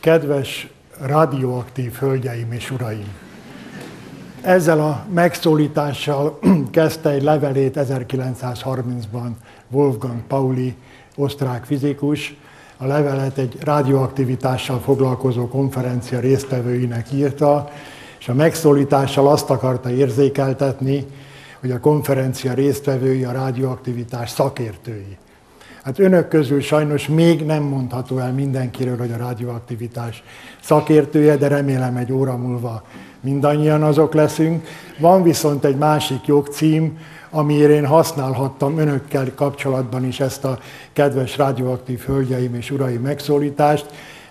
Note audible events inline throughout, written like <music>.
Kedves radioaktív hölgyeim és uraim! Ezzel a megszólítással <clears throat> kezdte egy levelét 1930-ban Wolfgang Pauli, osztrák fizikus. A levelet egy radioaktivitással foglalkozó konferencia résztvevőinek írta, és a megszólítással azt akarta érzékeltetni, hogy a konferencia résztvevői a radioaktivitás szakértői. Hát önök közül sajnos még nem mondható el mindenkiről, hogy a radioaktivitás szakértője, de remélem egy óra múlva mindannyian azok leszünk. Van viszont egy másik jogcím, amiért én használhattam önökkel kapcsolatban is ezt a kedves radioaktív hölgyeim és uraim megszólítást,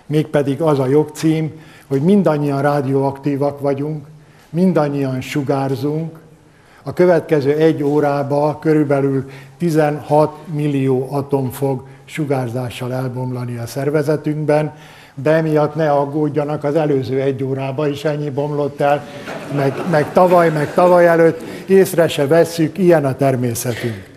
mégpedig az a jogcím, hogy mindannyian radioaktívak vagyunk, mindannyian sugárzunk, a következő egy órába körülbelül 16 millió atom fog sugárzással elbomlani a szervezetünkben, de emiatt ne aggódjanak, az előző egy órába is ennyi bomlott el, meg, meg tavaly, meg tavaly előtt, észre se vesszük, ilyen a természetünk.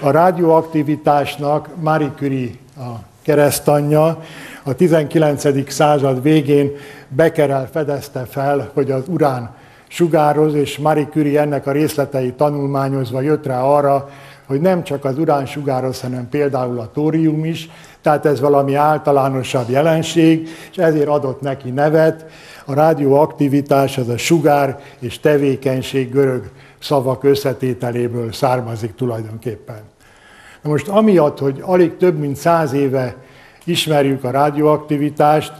A radioaktivitásnak Marie Curie a keresztanyja, a 19. század végén Becquerel fedezte fel, hogy az urán sugároz, és Marie Curie ennek a részletei tanulmányozva jött rá arra, hogy nem csak az urán sugároz, hanem például a tórium is, tehát ez valami általánosabb jelenség, és ezért adott neki nevet. A rádióaktivitás az a sugár és tevékenység görög szavak összetételéből származik tulajdonképpen. Na most amiatt, hogy alig több mint száz éve ismerjük a rádióaktivitást,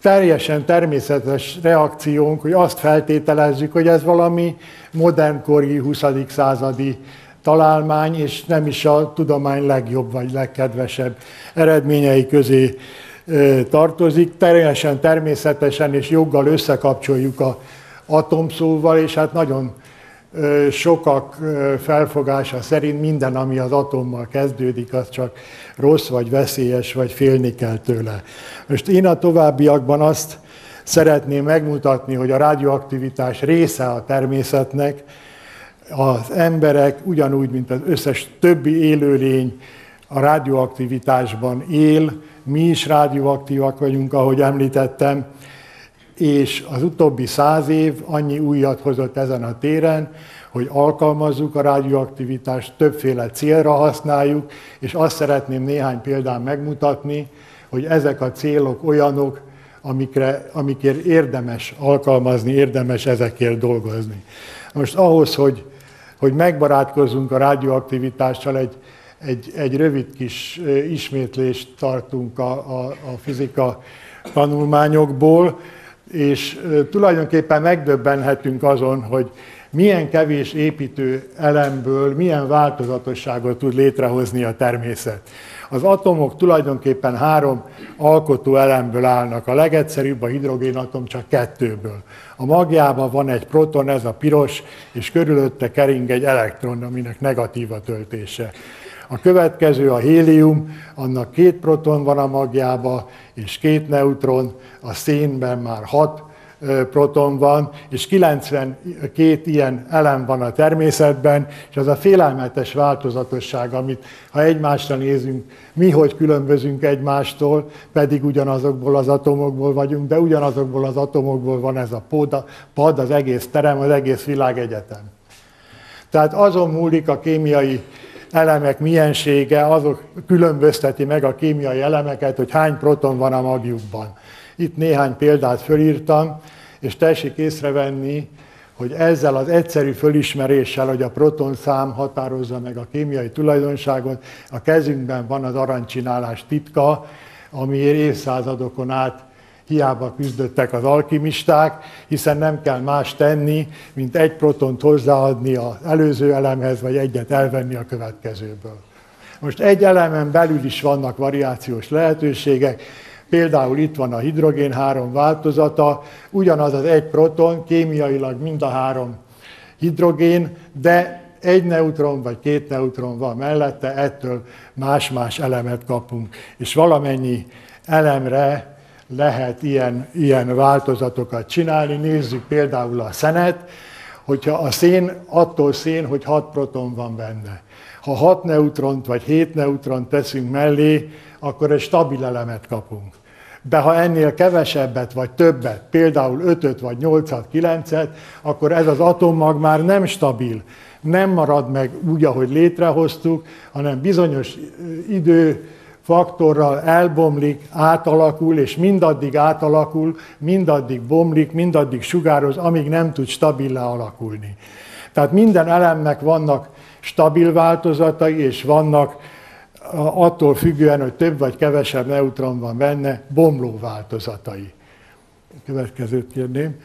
teljesen természetes reakciónk, hogy azt feltételezzük, hogy ez valami modernkori 20. századi találmány, és nem is a tudomány legjobb vagy legkedvesebb eredményei közé tartozik. Teljesen természetesen és joggal összekapcsoljuk a atomszóval, és hát nagyon sokak felfogása szerint minden, ami az atommal kezdődik, az csak rossz, vagy veszélyes, vagy félni kell tőle. Most én a továbbiakban azt szeretném megmutatni, hogy a radioaktivitás része a természetnek, az emberek ugyanúgy, mint az összes többi élőlény a radioaktivitásban él, mi is radioaktívak vagyunk, ahogy említettem, és az utóbbi száz év annyi újat hozott ezen a téren, hogy alkalmazzuk a radioaktivitást, többféle célra használjuk, és azt szeretném néhány példán megmutatni, hogy ezek a célok olyanok, amikre, amikért érdemes alkalmazni, érdemes ezekért dolgozni. Most ahhoz, hogy, hogy megbarátkozzunk a radioaktivitással, egy, egy, egy rövid kis ismétlést tartunk a, a, a fizika tanulmányokból, és tulajdonképpen megdöbbenhetünk azon, hogy milyen kevés építő elemből milyen változatosságot tud létrehozni a természet. Az atomok tulajdonképpen három alkotó elemből állnak. A legegyszerűbb a hidrogénatom csak kettőből. A magjában van egy proton, ez a piros, és körülötte kering egy elektron, aminek negatív a töltése. A következő a hélium, annak két proton van a magjába, és két neutron, a szénben már hat proton van, és 92 ilyen elem van a természetben, és az a félelmetes változatosság, amit ha egymásra nézünk, mi hogy különbözünk egymástól, pedig ugyanazokból az atomokból vagyunk, de ugyanazokból az atomokból van ez a pad, az egész terem, az egész világegyetem. Tehát azon múlik a kémiai elemek miensége, azok különbözteti meg a kémiai elemeket, hogy hány proton van a magjukban. Itt néhány példát fölírtam, és tessék észrevenni, hogy ezzel az egyszerű fölismeréssel, hogy a protonszám határozza meg a kémiai tulajdonságot, a kezünkben van az aranycsinálás titka, amiért évszázadokon át hiába küzdöttek az alkimisták, hiszen nem kell más tenni, mint egy protont hozzáadni az előző elemhez, vagy egyet elvenni a következőből. Most egy elemen belül is vannak variációs lehetőségek, Például itt van a hidrogén három változata, ugyanaz az egy proton, kémiailag mind a három hidrogén, de egy neutron vagy két neutron van mellette, ettől más-más elemet kapunk. És valamennyi elemre lehet ilyen, ilyen változatokat csinálni. Nézzük például a szenet, hogyha a szén attól szén, hogy hat proton van benne. Ha hat neutront vagy hét neutront teszünk mellé, akkor egy stabil elemet kapunk. de ha ennél kevesebbet vagy többet, például 5 vagy 8 9 akkor ez az atommag már nem stabil, nem marad meg úgy, ahogy létrehoztuk, hanem bizonyos idő faktorral elbomlik, átalakul, és mindaddig átalakul, mindaddig bomlik, mindaddig sugároz, amíg nem tud stabilá alakulni. Tehát minden elemnek vannak stabil változatai, és vannak attól függően, hogy több vagy kevesebb neutron van benne, bomló változatai. Következőt kérném.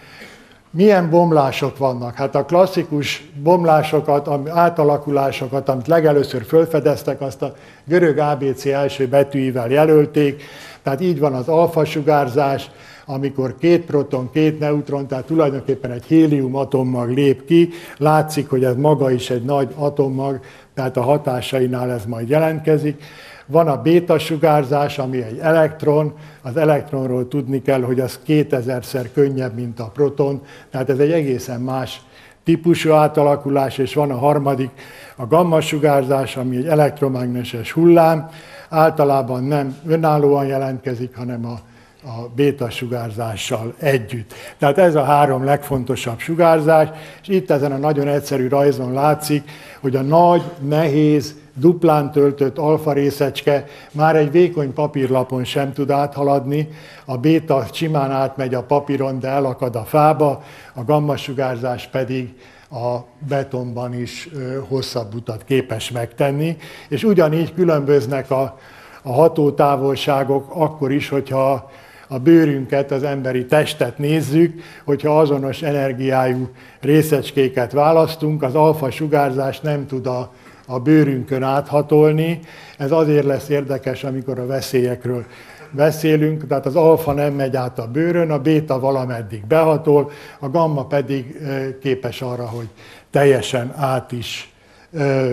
Milyen bomlások vannak? Hát a klasszikus bomlásokat, átalakulásokat, amit legelőször felfedeztek, azt a görög ABC első betűivel jelölték. Tehát így van az alfasugárzás, amikor két proton, két neutron, tehát tulajdonképpen egy hélium atommag lép ki, látszik, hogy ez maga is egy nagy atommag, tehát a hatásainál ez majd jelentkezik. Van a béta sugárzás, ami egy elektron, az elektronról tudni kell, hogy az 2000-szer könnyebb, mint a proton, tehát ez egy egészen más típusú átalakulás, és van a harmadik, a gamma sugárzás, ami egy elektromágneses hullám, általában nem önállóan jelentkezik, hanem a a béta sugárzással együtt. Tehát ez a három legfontosabb sugárzás, és itt ezen a nagyon egyszerű rajzon látszik, hogy a nagy, nehéz, duplán töltött alfa részecske már egy vékony papírlapon sem tud áthaladni, a béta simán átmegy a papíron, de elakad a fába, a gamma sugárzás pedig a betonban is hosszabb utat képes megtenni, és ugyanígy különböznek a, a hatótávolságok akkor is, hogyha a bőrünket, az emberi testet nézzük, hogyha azonos energiájú részecskéket választunk, az alfa sugárzás nem tud a, a bőrünkön áthatolni. Ez azért lesz érdekes, amikor a veszélyekről beszélünk, tehát az alfa nem megy át a bőrön, a béta valameddig behatol, a gamma pedig képes arra, hogy teljesen át is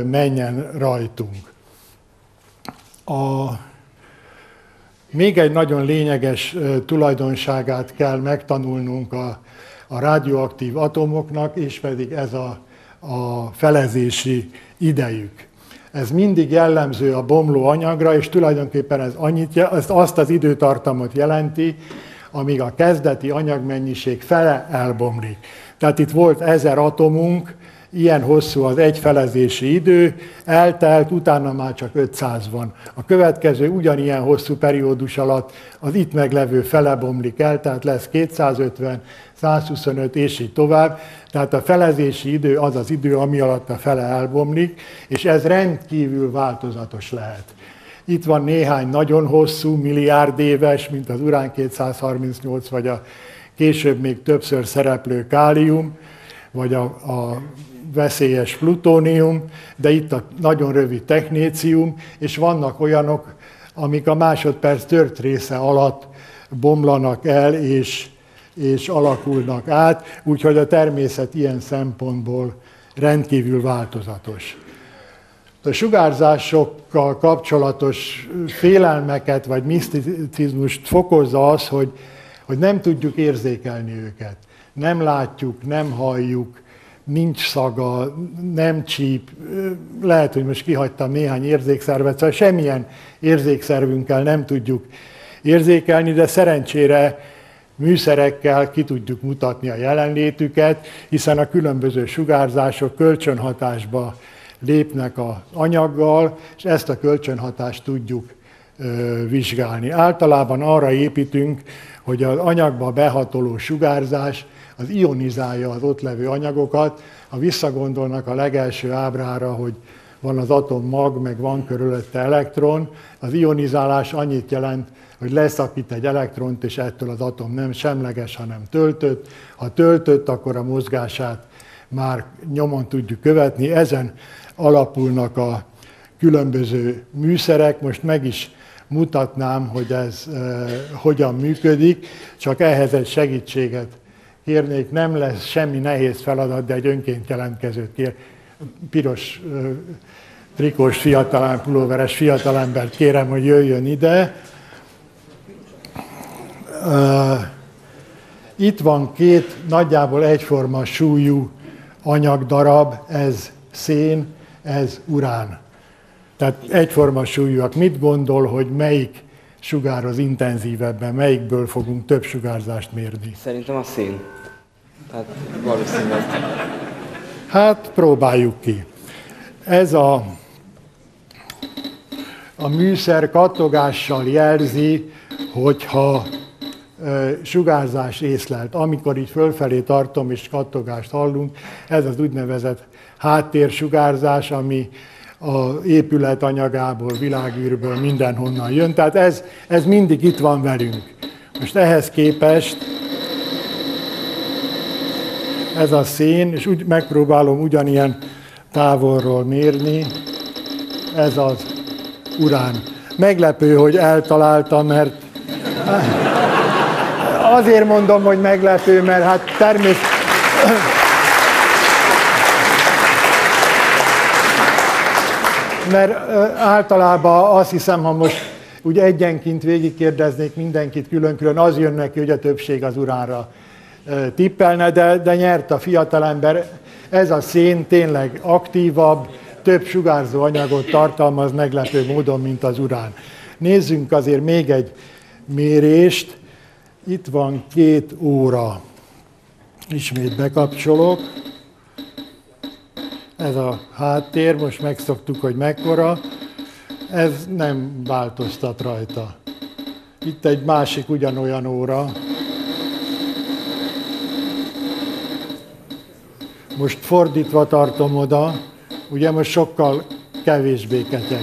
menjen rajtunk. A még egy nagyon lényeges tulajdonságát kell megtanulnunk a, a radioaktív atomoknak, és pedig ez a, a felezési idejük. Ez mindig jellemző a bomló anyagra, és tulajdonképpen ez, annyit, ez azt az időtartamot jelenti, amíg a kezdeti anyagmennyiség fele elbomlik. Tehát itt volt ezer atomunk, ilyen hosszú az egyfelezési idő, eltelt, utána már csak 500 van. A következő ugyanilyen hosszú periódus alatt az itt meglevő fele bomlik el, tehát lesz 250, 125 és így tovább. Tehát a felezési idő az az idő, ami alatt a fele elbomlik, és ez rendkívül változatos lehet. Itt van néhány nagyon hosszú, milliárd éves, mint az urán 238, vagy a később még többször szereplő kálium, vagy a, a veszélyes plutónium, de itt a nagyon rövid technécium, és vannak olyanok, amik a másodperc tört része alatt bomlanak el, és, és alakulnak át, úgyhogy a természet ilyen szempontból rendkívül változatos. A sugárzásokkal kapcsolatos félelmeket vagy miszticizmust fokozza az, hogy, hogy nem tudjuk érzékelni őket. Nem látjuk, nem halljuk, nincs szaga, nem csíp, lehet, hogy most kihagytam néhány érzékszervet, szóval semmilyen érzékszervünkkel nem tudjuk érzékelni, de szerencsére műszerekkel ki tudjuk mutatni a jelenlétüket, hiszen a különböző sugárzások kölcsönhatásba lépnek az anyaggal, és ezt a kölcsönhatást tudjuk vizsgálni. Általában arra építünk, hogy az anyagba behatoló sugárzás az ionizálja az ott levő anyagokat. Ha visszagondolnak a legelső ábrára, hogy van az atom mag, meg van körülötte elektron, az ionizálás annyit jelent, hogy leszakít egy elektront, és ettől az atom nem semleges, hanem töltött. Ha töltött, akkor a mozgását már nyomon tudjuk követni. Ezen alapulnak a különböző műszerek. Most meg is mutatnám, hogy ez e, hogyan működik, csak ehhez egy segítséget kérnék, nem lesz semmi nehéz feladat, de egy önként jelentkezőt kér. Piros trikós fiatalán, pulóveres fiatalembert kérem, hogy jöjjön ide. Itt van két nagyjából egyforma súlyú anyagdarab, ez szén, ez urán. Tehát egyforma súlyúak. Mit gondol, hogy melyik sugároz intenzívebben, melyikből fogunk több sugárzást mérni? Szerintem a szén. Tehát valószínűleg. Hát próbáljuk ki. Ez a, a műszer kattogással jelzi, hogyha sugárzás észlelt. Amikor így fölfelé tartom és kattogást hallunk, ez az úgynevezett háttérsugárzás, ami a épület anyagából, világűrből, mindenhonnan jön. Tehát ez, ez mindig itt van velünk. Most ehhez képest ez a szén, és úgy megpróbálom ugyanilyen távolról mérni, ez az urán. Meglepő, hogy eltaláltam, mert azért mondom, hogy meglepő, mert hát természetesen mert általában azt hiszem, ha most úgy egyenként végigkérdeznék mindenkit külön-külön, az jön neki, hogy a többség az uránra tippelne, de, de nyert a fiatalember. Ez a szén tényleg aktívabb, több sugárzó anyagot tartalmaz meglepő módon, mint az urán. Nézzünk azért még egy mérést. Itt van két óra. Ismét bekapcsolok. Ez a háttér, most megszoktuk, hogy mekkora. Ez nem változtat rajta. Itt egy másik ugyanolyan óra. Most fordítva tartom oda, ugye most sokkal kevésbé ketyeg.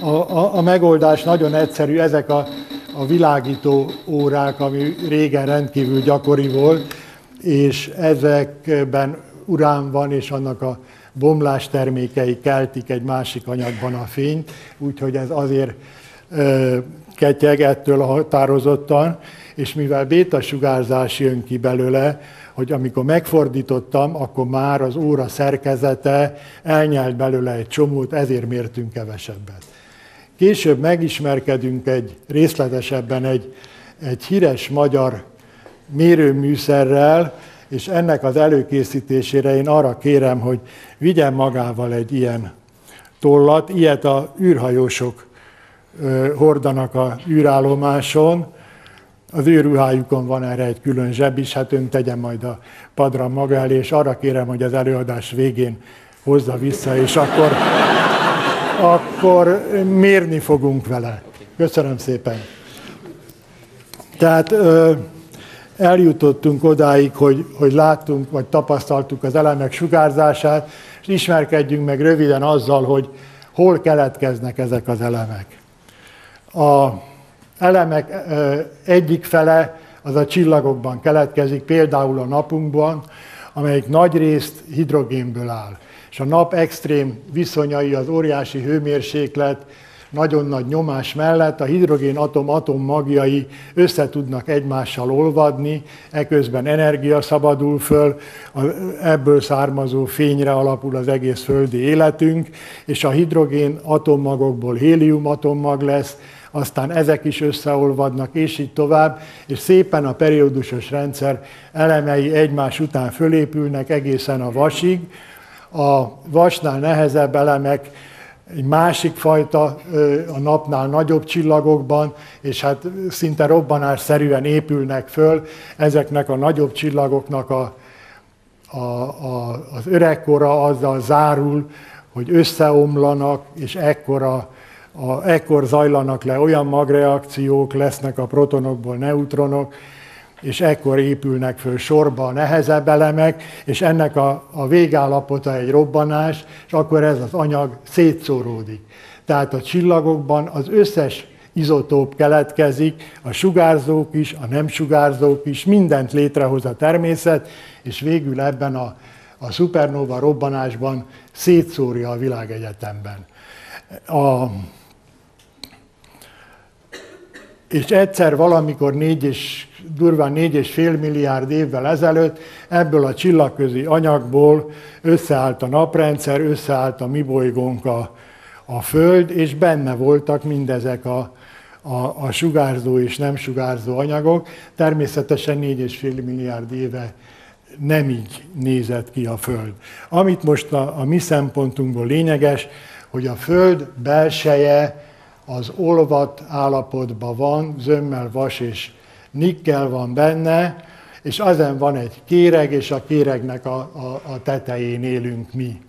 A, a, a megoldás nagyon egyszerű, ezek a, a világító órák, ami régen rendkívül gyakori volt, és ezekben urán van, és annak a bomlás termékei keltik egy másik anyagban a fényt, úgyhogy ez azért ö, ketyeg ettől határozottan, és mivel béta sugárzás jön ki belőle, hogy amikor megfordítottam, akkor már az óra szerkezete elnyelt belőle egy csomót, ezért mértünk kevesebbet. Később megismerkedünk egy részletesebben egy, egy híres magyar mérőműszerrel, és ennek az előkészítésére én arra kérem, hogy vigyen magával egy ilyen tollat, ilyet a űrhajósok hordanak a űrállomáson, az ő ruhájukon van erre egy külön zseb is, hát ön tegye majd a padra maga elé, és arra kérem, hogy az előadás végén hozza vissza, és akkor, akkor mérni fogunk vele. Köszönöm szépen. Tehát eljutottunk odáig, hogy, hogy láttunk, vagy tapasztaltuk az elemek sugárzását, és ismerkedjünk meg röviden azzal, hogy hol keletkeznek ezek az elemek. A elemek egyik fele az a csillagokban keletkezik, például a napunkban, amelyik nagy részt hidrogénből áll. És a nap extrém viszonyai, az óriási hőmérséklet, nagyon nagy nyomás mellett a hidrogén atom atom magjai össze tudnak egymással olvadni, eközben energia szabadul föl, ebből származó fényre alapul az egész földi életünk, és a hidrogén atommagokból hélium atommag lesz, aztán ezek is összeolvadnak, és így tovább, és szépen a periódusos rendszer elemei egymás után fölépülnek egészen a vasig. A vasnál nehezebb elemek egy másik fajta a napnál nagyobb csillagokban, és hát szinte robbanásszerűen épülnek föl. Ezeknek a nagyobb csillagoknak a, a, a, az öregkora azzal zárul, hogy összeomlanak, és ekkora a, ekkor zajlanak le olyan magreakciók, lesznek a protonokból neutronok, és ekkor épülnek föl sorba a nehezebb elemek, és ennek a, a végállapota egy robbanás, és akkor ez az anyag szétszóródik. Tehát a csillagokban az összes izotóp keletkezik, a sugárzók is, a nem sugárzók is, mindent létrehoz a természet, és végül ebben a, a szupernova robbanásban szétszórja a világegyetemben. A, és egyszer valamikor négy és, durván négy és fél milliárd évvel ezelőtt ebből a csillagközi anyagból összeállt a naprendszer, összeállt a mi bolygónk a, a Föld, és benne voltak mindezek a, a, a sugárzó és nem sugárzó anyagok. Természetesen négy és fél milliárd éve nem így nézett ki a Föld. Amit most a, a mi szempontunkból lényeges, hogy a Föld belseje az olvat állapotban van, zömmel, vas és nikkel van benne, és azen van egy kéreg, és a kéregnek a, a, a tetején élünk mi.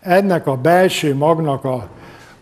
Ennek a belső magnak a,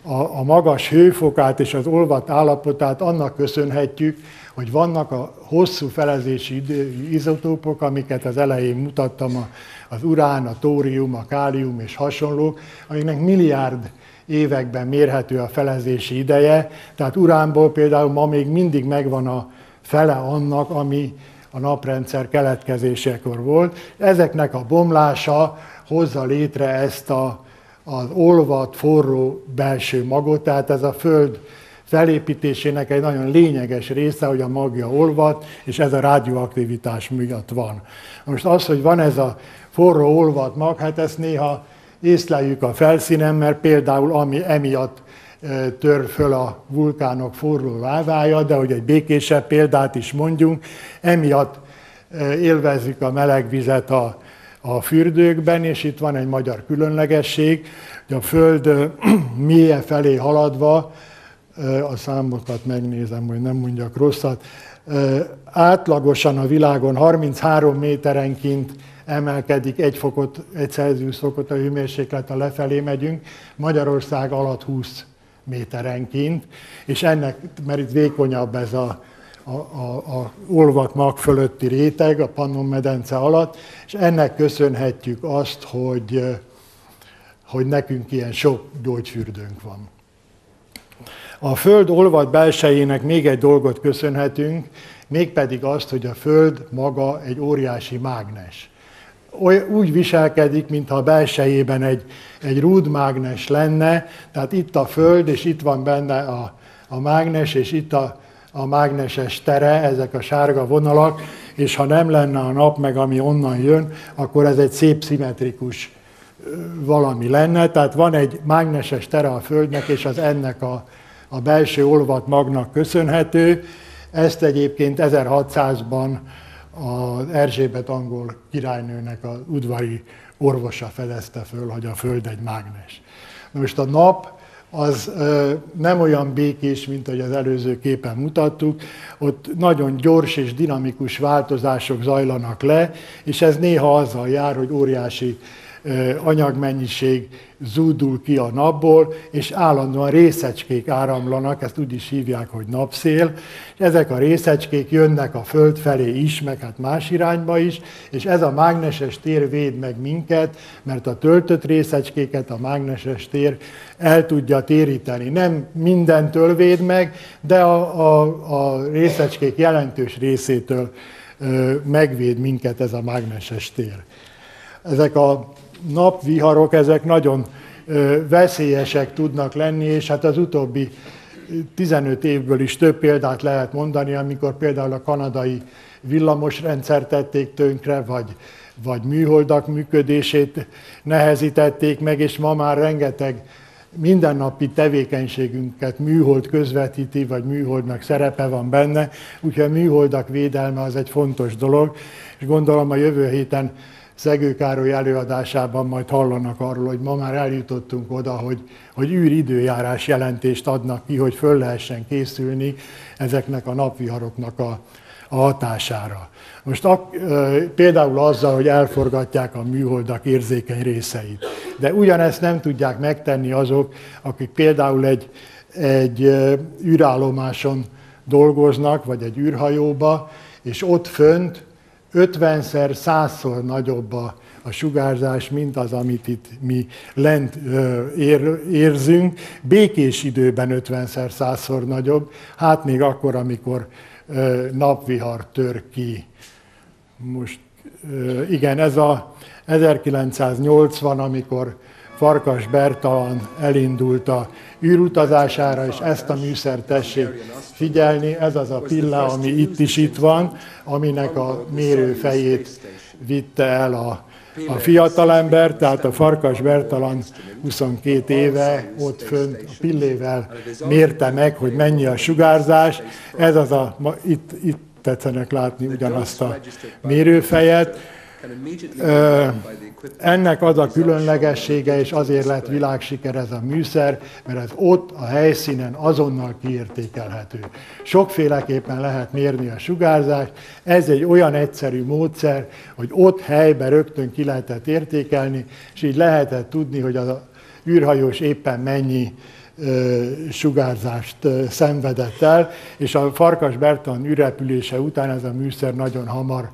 a, a magas hőfokát és az olvat állapotát annak köszönhetjük, hogy vannak a hosszú felezési izotópok, amiket az elején mutattam, az urán, a tórium, a kálium és hasonlók, amiknek milliárd években mérhető a felezési ideje. Tehát uránból például ma még mindig megvan a fele annak, ami a naprendszer keletkezésekor volt. Ezeknek a bomlása hozza létre ezt a, az olvat, forró belső magot, tehát ez a Föld felépítésének egy nagyon lényeges része, hogy a magja olvat, és ez a rádióaktivitás miatt van. Most az, hogy van ez a forró olvat mag, hát ezt néha észleljük a felszínen, mert például ami emiatt tör föl a vulkánok forró lávája, de hogy egy békésebb példát is mondjunk, emiatt élvezzük a meleg vizet a, a fürdőkben, és itt van egy magyar különlegesség, hogy a Föld <clears throat> mélye felé haladva, a számokat megnézem, hogy nem mondjak rosszat, átlagosan a világon 33 méterenként emelkedik egy fokot, egy Celsius fokot a hőmérséklet, a lefelé megyünk, Magyarország alatt 20 méterenként, és ennek, mert itt vékonyabb ez a, a, a, a olvat mag fölötti réteg, a Pannon medence alatt, és ennek köszönhetjük azt, hogy, hogy nekünk ilyen sok gyógyfürdőnk van. A Föld olvat belsejének még egy dolgot köszönhetünk, mégpedig azt, hogy a Föld maga egy óriási mágnes. Úgy viselkedik, mintha a belsejében egy, egy rúdmágnes lenne, tehát itt a Föld, és itt van benne a, a mágnes, és itt a, a mágneses tere, ezek a sárga vonalak, és ha nem lenne a nap, meg ami onnan jön, akkor ez egy szép szimmetrikus valami lenne. Tehát van egy mágneses tere a Földnek, és az ennek a, a belső olvat magnak köszönhető. Ezt egyébként 1600-ban az Erzsébet angol királynőnek az udvari orvosa fedezte föl, hogy a Föld egy mágnes. Na most a nap az nem olyan békés, mint ahogy az előző képen mutattuk, ott nagyon gyors és dinamikus változások zajlanak le, és ez néha azzal jár, hogy óriási anyagmennyiség zúdul ki a napból, és állandóan részecskék áramlanak, ezt úgy is hívják, hogy napszél, ezek a részecskék jönnek a Föld felé is, meg hát más irányba is, és ez a mágneses tér véd meg minket, mert a töltött részecskéket a mágneses tér el tudja téríteni. Nem mindentől véd meg, de a, a, a részecskék jelentős részétől megvéd minket ez a mágneses tér. Ezek a napviharok, ezek nagyon veszélyesek tudnak lenni, és hát az utóbbi 15 évből is több példát lehet mondani, amikor például a kanadai villamosrendszer tették tönkre, vagy, vagy műholdak működését nehezítették meg, és ma már rengeteg mindennapi tevékenységünket műhold közvetíti, vagy műholdnak szerepe van benne, úgyhogy a műholdak védelme az egy fontos dolog, és gondolom a jövő héten Szegő Károly előadásában majd hallanak arról, hogy ma már eljutottunk oda, hogy, hogy űridőjárás jelentést adnak ki, hogy föl lehessen készülni ezeknek a napviharoknak a, a hatására. Most ak, például azzal, hogy elforgatják a műholdak érzékeny részeit. De ugyanezt nem tudják megtenni azok, akik például egy, egy űrállomáson dolgoznak, vagy egy űrhajóba, és ott fönt 50-szer, 100-szor nagyobb a, a sugárzás, mint az, amit itt mi lent ér, érzünk. Békés időben 50-szer, 100-szor nagyobb, hát még akkor, amikor napvihar tör ki. Most igen, ez a 1980, amikor Farkas Bertalan elindult a űrutazására, és ezt a műszert tessék figyelni. Ez az a pilla, ami itt is itt van, aminek a mérőfejét vitte el a, a fiatalember, tehát a Farkas Bertalan 22 éve ott fönt a pillével mérte meg, hogy mennyi a sugárzás. Ez az a, itt, itt tetszenek látni ugyanazt a mérőfejet. Ennek az a különlegessége, és azért lett világsiker ez a műszer, mert ez ott a helyszínen azonnal kiértékelhető. Sokféleképpen lehet mérni a sugárzást, ez egy olyan egyszerű módszer, hogy ott helyben rögtön ki lehetett értékelni, és így lehetett tudni, hogy az űrhajós éppen mennyi sugárzást szenvedett el, és a Farkas Bertan űrrepülése után ez a műszer nagyon hamar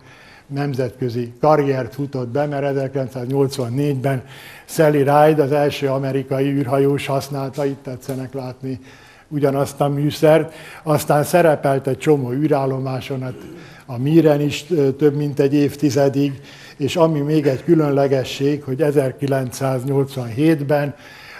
nemzetközi karriert futott be, mert 1984-ben Sally Ride, az első amerikai űrhajós használta, itt tetszenek látni ugyanazt a műszert. Aztán szerepelt egy csomó űrállomáson, hát a Míren is több mint egy évtizedig, és ami még egy különlegesség, hogy 1987-ben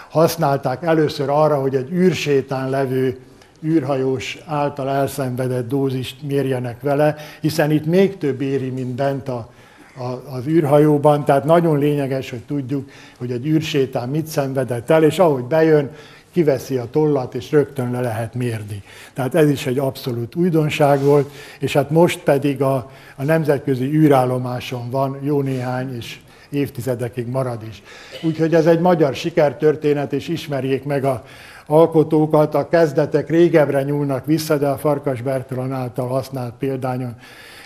használták először arra, hogy egy űrsétán levő űrhajós által elszenvedett dózist mérjenek vele, hiszen itt még több éri, mint bent a, a, az űrhajóban, tehát nagyon lényeges, hogy tudjuk, hogy egy űrsétán mit szenvedett el, és ahogy bejön, kiveszi a tollat, és rögtön le lehet mérni. Tehát ez is egy abszolút újdonság volt, és hát most pedig a, a nemzetközi űrállomáson van jó néhány, és évtizedekig marad is. Úgyhogy ez egy magyar sikertörténet, és ismerjék meg a alkotókat. A kezdetek régebbre nyúlnak vissza, de a Farkas Bertalan által használt példányon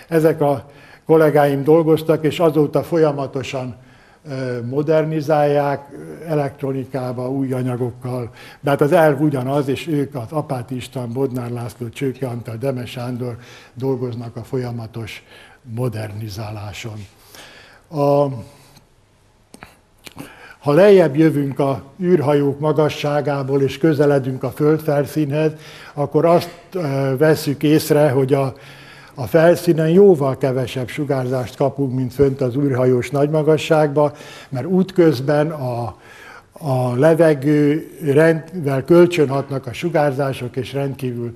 ezek a kollégáim dolgoztak, és azóta folyamatosan modernizálják elektronikába, új anyagokkal. De hát az elv ugyanaz, és ők az Apát István, Bodnár László, Csőke Antal, Demes Sándor dolgoznak a folyamatos modernizáláson. A ha lejjebb jövünk a űrhajók magasságából és közeledünk a földfelszínhez, akkor azt veszük észre, hogy a, a felszínen jóval kevesebb sugárzást kapunk, mint fönt az űrhajós nagymagasságban, mert útközben a, a levegővel kölcsönhatnak a sugárzások, és rendkívül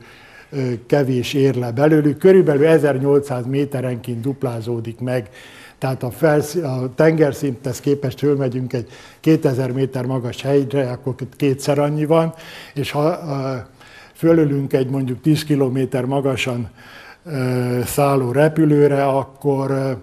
kevés ér le belőlük. Körülbelül 1800 méterenként duplázódik meg tehát a, felsz, a tengerszinthez képest fölmegyünk egy 2000 méter magas hegyre, akkor kétszer annyi van, és ha fölülünk egy mondjuk 10 kilométer magasan szálló repülőre, akkor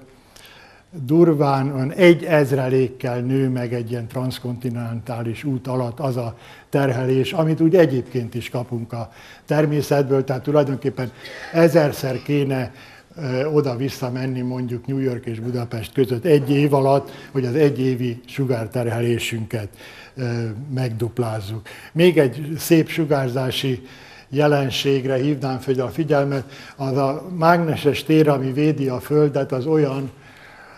durván olyan egy ezrelékkel nő meg egy ilyen transzkontinentális út alatt az a terhelés, amit úgy egyébként is kapunk a természetből, tehát tulajdonképpen ezerszer kéne oda-vissza menni mondjuk New York és Budapest között egy év alatt, hogy az egyévi sugárterhelésünket megduplázzuk. Még egy szép sugárzási jelenségre hívnám fel a figyelmet, az a mágneses tér, ami védi a Földet, az olyan,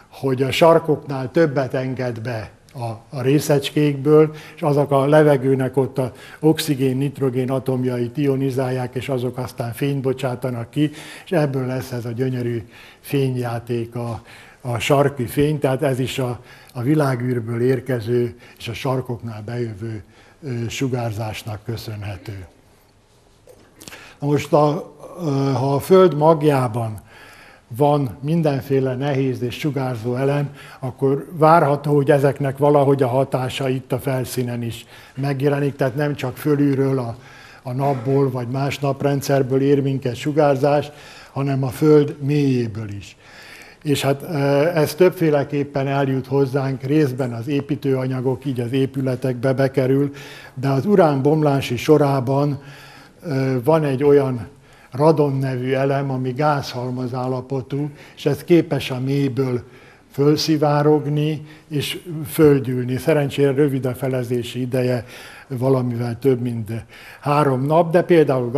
hogy a sarkoknál többet enged be a, a részecskékből, és azok a levegőnek ott a oxigén, nitrogén atomjait ionizálják, és azok aztán fényt bocsátanak ki, és ebből lesz ez a gyönyörű fényjáték, a, a sarki fény, tehát ez is a, a világűrből érkező és a sarkoknál bejövő sugárzásnak köszönhető. Na most, a, ha a Föld magjában van mindenféle nehéz és sugárzó elem, akkor várható, hogy ezeknek valahogy a hatása itt a felszínen is megjelenik, tehát nem csak fölülről a, a napból vagy más naprendszerből ér minket sugárzás, hanem a Föld mélyéből is. És hát e, ez többféleképpen eljut hozzánk, részben az építőanyagok, így az épületekbe bekerül, de az uránbomlási sorában e, van egy olyan radon nevű elem, ami gázhalmaz állapotú, és ez képes a mélyből fölszivárogni és földülni. Szerencsére rövid a felezési ideje, valamivel több, mint három nap, de például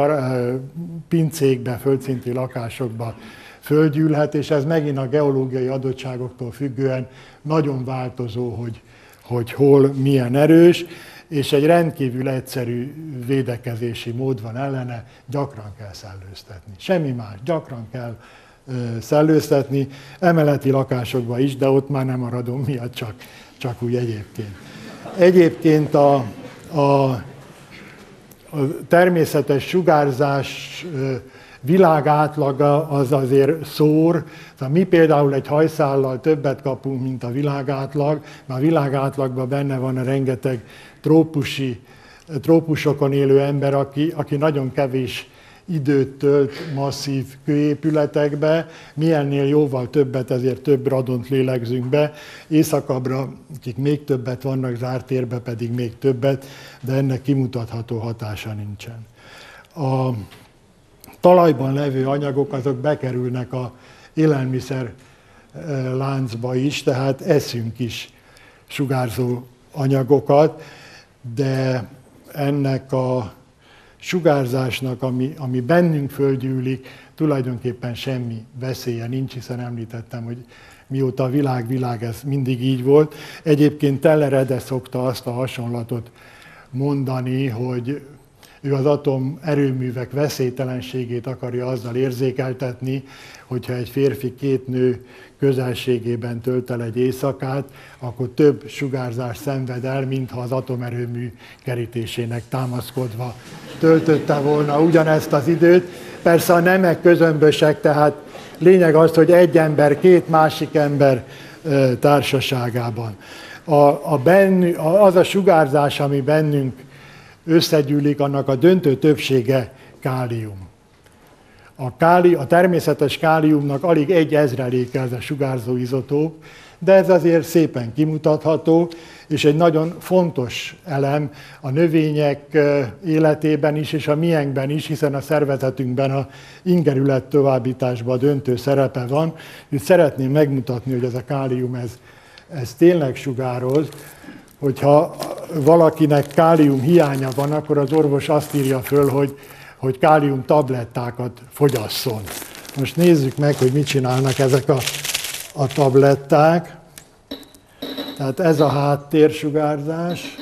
pincékbe, földszinti lakásokba földgyűlhet, és ez megint a geológiai adottságoktól függően nagyon változó, hogy, hogy hol milyen erős és egy rendkívül egyszerű védekezési mód van ellene, gyakran kell szellőztetni. Semmi más, gyakran kell szellőztetni, emeleti lakásokban is, de ott már nem a radon miatt, csak, csak úgy egyébként. Egyébként a, a, a természetes sugárzás világ átlaga az azért szór. Tehát mi például egy hajszállal többet kapunk, mint a világ átlag, mert a világ benne van a rengeteg trópusi, trópusokon élő ember, aki, aki nagyon kevés időt tölt masszív kőépületekbe, mi ennél jóval többet, ezért több radont lélegzünk be, északabbra, akik még többet vannak, zárt térbe pedig még többet, de ennek kimutatható hatása nincsen. A talajban levő anyagok azok bekerülnek a élelmiszer eh, láncba is, tehát eszünk is sugárzó anyagokat, de ennek a sugárzásnak, ami, ami bennünk földgyűlik, tulajdonképpen semmi veszélye nincs, hiszen említettem, hogy mióta a világ világ, ez mindig így volt. Egyébként Tellerede szokta azt a hasonlatot mondani, hogy ő az atom erőművek veszélytelenségét akarja azzal érzékeltetni, hogyha egy férfi két nő közelségében tölt el egy éjszakát, akkor több sugárzás szenved el, mintha az atomerőmű kerítésének támaszkodva töltötte volna ugyanezt az időt. Persze a nemek közömbösek, tehát lényeg az, hogy egy ember, két másik ember társaságában. A, a bennü, az a sugárzás, ami bennünk összegyűlik, annak a döntő többsége kálium. A, káli, a természetes káliumnak alig egy ezreléke ez a sugárzó izotóp, de ez azért szépen kimutatható, és egy nagyon fontos elem a növények életében is, és a miénkben is, hiszen a szervezetünkben a ingerület továbbításban döntő szerepe van. Itt szeretném megmutatni, hogy ez a kálium, ez, ez tényleg sugároz, hogyha valakinek kálium hiánya van, akkor az orvos azt írja föl, hogy hogy kálium tablettákat fogyasszon. Most nézzük meg, hogy mit csinálnak ezek a, a tabletták. Tehát ez a háttérsugárzás.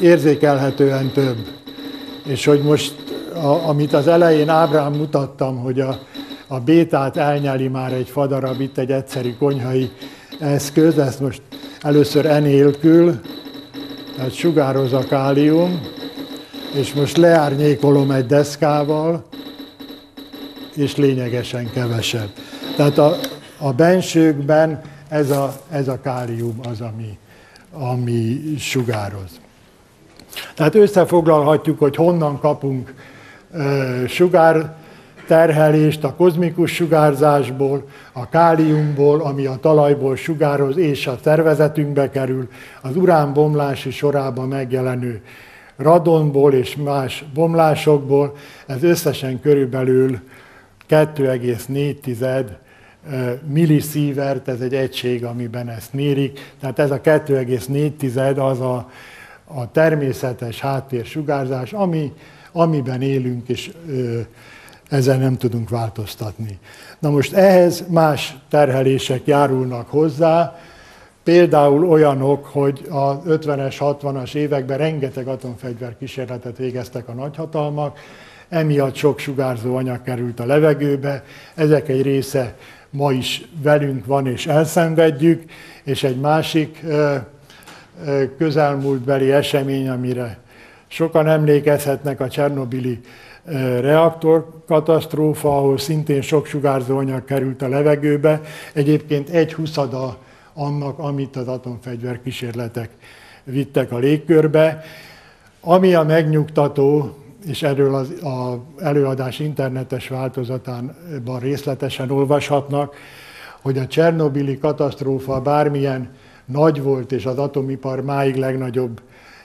Érzékelhetően több. És hogy most, a, amit az elején ábrán mutattam, hogy a, a bétát elnyeli már egy fadarab, itt egy egyszerű konyhai eszköz, ezt most először enélkül, tehát sugároz a kálium, és most leárnyékolom egy deszkával, és lényegesen kevesebb. Tehát a, a bensőkben ez a, ez a kálium az, ami, ami sugároz. Tehát összefoglalhatjuk, hogy honnan kapunk uh, sugár terhelést a kozmikus sugárzásból, a káliumból, ami a talajból sugároz és a szervezetünkbe kerül, az urán bomlási sorában megjelenő radonból és más bomlásokból, ez összesen körülbelül 2,4 milliszívert, ez egy egység, amiben ezt mérik. Tehát ez a 2,4 az a, a természetes háttérsugárzás, ami, amiben élünk, és ö, ezzel nem tudunk változtatni. Na most ehhez más terhelések járulnak hozzá, például olyanok, hogy a 50-es, 60-as években rengeteg atomfegyver kísérletet végeztek a nagyhatalmak, emiatt sok sugárzó anyag került a levegőbe, ezek egy része ma is velünk van és elszenvedjük, és egy másik közelmúltbeli esemény, amire sokan emlékezhetnek, a Csernobili reaktorkatasztrófa, ahol szintén sok sugárzóanyag került a levegőbe. Egyébként egy huszada annak, amit az atomfegyver kísérletek vittek a légkörbe. Ami a megnyugtató, és erről az a előadás internetes változatánban részletesen olvashatnak, hogy a Csernobili katasztrófa bármilyen nagy volt, és az atomipar máig legnagyobb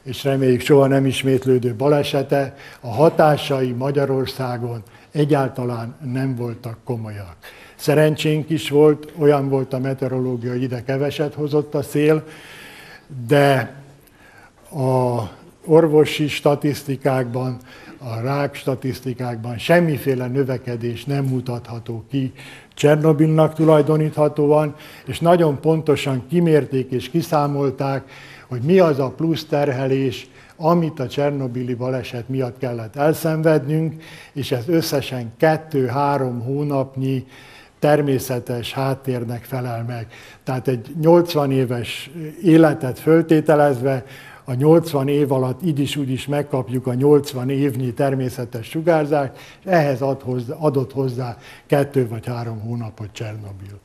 és reméljük soha nem ismétlődő balesete, a hatásai Magyarországon egyáltalán nem voltak komolyak. Szerencsénk is volt, olyan volt a meteorológia, hogy ide keveset hozott a szél, de a orvosi statisztikákban, a rák statisztikákban semmiféle növekedés nem mutatható ki Csernobilnak tulajdoníthatóan, és nagyon pontosan kimérték és kiszámolták, hogy mi az a plusz terhelés, amit a Csernobili baleset miatt kellett elszenvednünk, és ez összesen kettő-három hónapnyi természetes háttérnek felel meg. Tehát egy 80 éves életet föltételezve, a 80 év alatt így is úgy is megkapjuk a 80 évnyi természetes sugárzást, és ehhez ad hozzá, adott hozzá kettő vagy három hónapot Csernobil.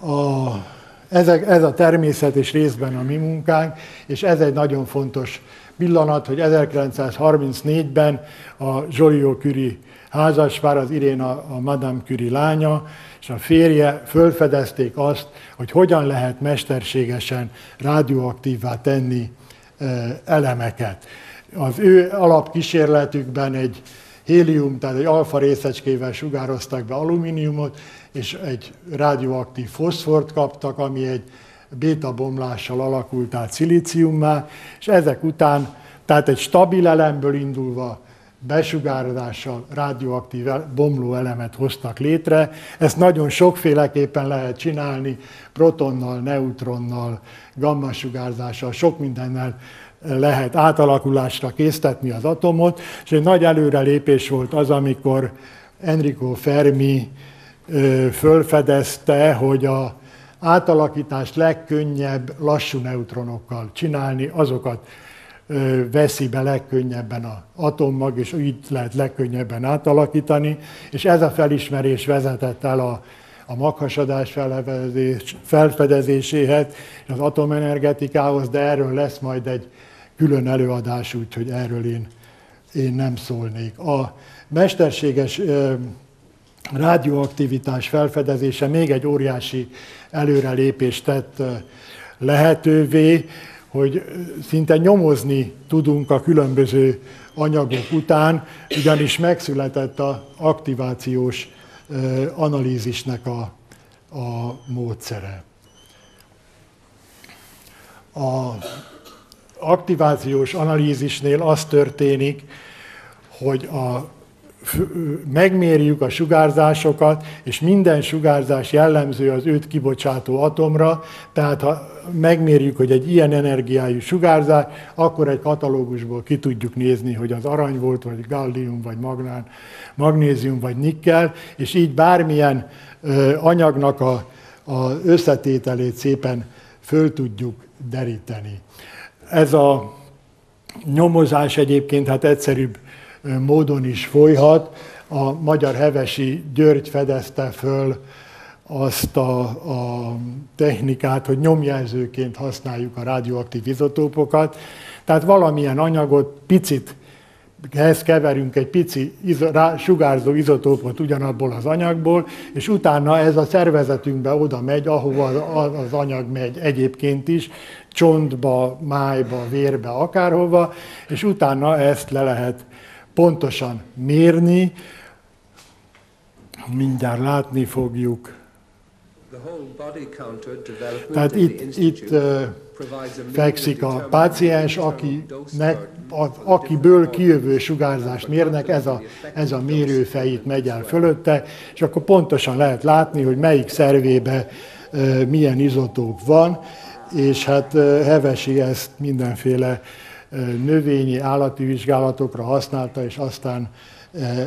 A ez, ez a természet és részben a mi munkánk, és ez egy nagyon fontos pillanat, hogy 1934-ben a Joliot Curie házaspár, az Iréna, a Madame Curie lánya, és a férje fölfedezték azt, hogy hogyan lehet mesterségesen radioaktívvá tenni elemeket. Az ő alapkísérletükben egy hélium, tehát egy alfa részecskével sugároztak be alumíniumot, és egy radioaktív foszfort kaptak, ami egy béta bomlással alakult át szilíciummá, és ezek után, tehát egy stabil elemből indulva besugárzással radioaktív bomló elemet hoztak létre. Ezt nagyon sokféleképpen lehet csinálni, protonnal, neutronnal, gammasugárzással, sok mindennel lehet átalakulásra késztetni az atomot, és egy nagy előrelépés volt az, amikor Enrico Fermi fölfedezte, hogy a átalakítást legkönnyebb lassú neutronokkal csinálni, azokat veszi be legkönnyebben a atommag, és így lehet legkönnyebben átalakítani, és ez a felismerés vezetett el a, a maghasadás felfedezéséhez, az atomenergetikához, de erről lesz majd egy külön előadás, úgyhogy erről én, én nem szólnék. A mesterséges rádióaktivitás felfedezése még egy óriási előrelépést tett lehetővé, hogy szinte nyomozni tudunk a különböző anyagok után, ugyanis megszületett a aktivációs analízisnek a, a módszere. A aktivációs analízisnél az történik, hogy a megmérjük a sugárzásokat, és minden sugárzás jellemző az őt kibocsátó atomra, tehát ha megmérjük, hogy egy ilyen energiájú sugárzás, akkor egy katalógusból ki tudjuk nézni, hogy az arany volt, vagy gallium, vagy magnán, magnézium, vagy nikkel, és így bármilyen anyagnak a, a összetételét szépen föl tudjuk deríteni. Ez a nyomozás egyébként hát egyszerűbb módon is folyhat. A magyar hevesi György fedezte föl azt a, a technikát, hogy nyomjelzőként használjuk a radioaktív izotópokat. Tehát valamilyen anyagot picit ehhez keverünk egy pici izo, rá, sugárzó izotópot ugyanabból az anyagból, és utána ez a szervezetünkbe oda megy, ahova az, az anyag megy egyébként is, csontba, májba, vérbe, akárhova, és utána ezt le lehet pontosan mérni, mindjárt látni fogjuk. Tehát itt, itt uh, fekszik a páciens, akinek, a, akiből kijövő sugárzást mérnek, ez a, ez a mérőfejét megy el fölötte, és akkor pontosan lehet látni, hogy melyik szervébe uh, milyen izotóp van, és hát uh, Hevesi ezt mindenféle növényi, állati vizsgálatokra használta, és aztán